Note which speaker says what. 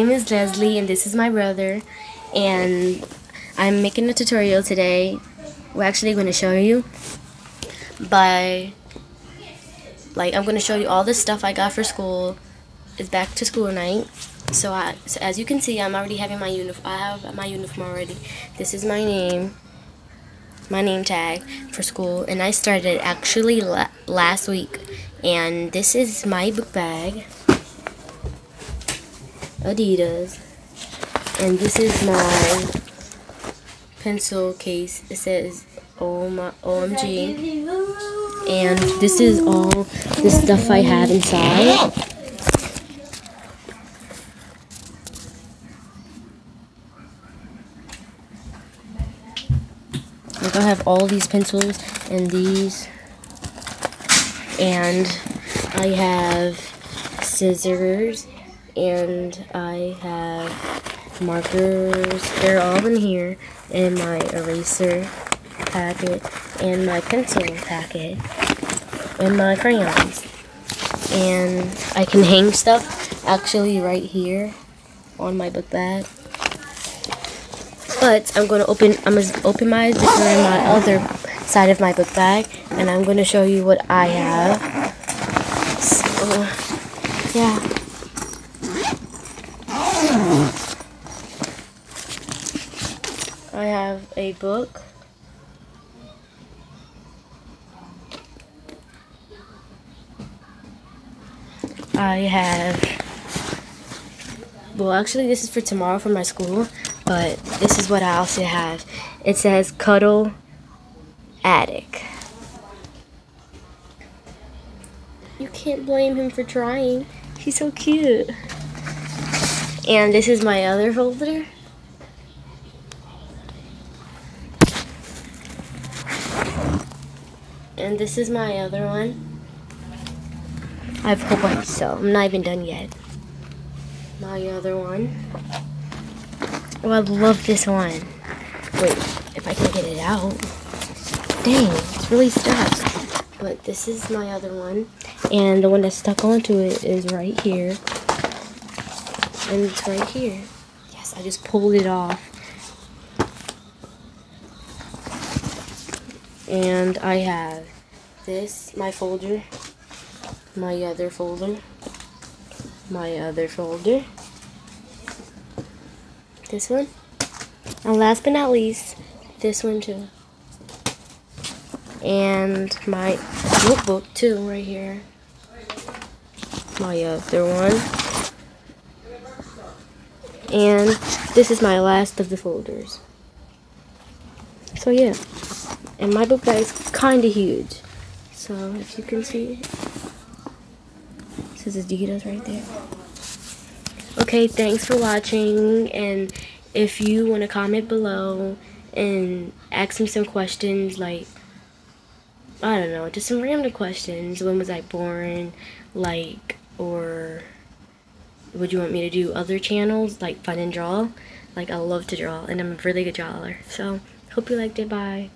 Speaker 1: My name is Lesly and this is my brother and I'm making a tutorial today. We're actually going to show you by like I'm going to show you all the stuff I got for school. It's back to school night. So I so as you can see I'm already having my uniform I have my uniform already. This is my name my name tag for school and I started actually la last week and this is my book bag Adidas. And this is my pencil case. It says oh my OMG. And this is all the stuff I have inside. Like I have all these pencils and these. And I have scissors and I have markers. They're all in here, and my eraser packet, and my pencil packet, and my crayons. And I can hang stuff actually right here on my book bag. But I'm gonna open I'm gonna open my zipper my other side of my book bag and I'm gonna show you what I have. So yeah. I have a book. I have, well actually this is for tomorrow for my school, but this is what I also have. It says Cuddle Attic. You can't blame him for trying. He's so cute. And this is my other folder. And this is my other one. I have a whole bunch, so I'm not even done yet. My other one. Oh, I love this one. Wait, if I can get it out. Dang, it's really stuck. But this is my other one. And the one that's stuck onto it is right here. And it's right here. Yes, I just pulled it off. And I have this, my folder, my other folder, my other folder, this one, and last but not least, this one too. And my notebook too, right here. My other one. And this is my last of the folders. So yeah. And my book bag is kind of huge. So if you can see it. it says Adidas right there. Okay, thanks for watching. And if you want to comment below and ask me some questions like I don't know, just some random questions. When was I born? Like, or would you want me to do other channels like fun and draw? Like, I love to draw and I'm a really good drawer. So, hope you liked it. Bye.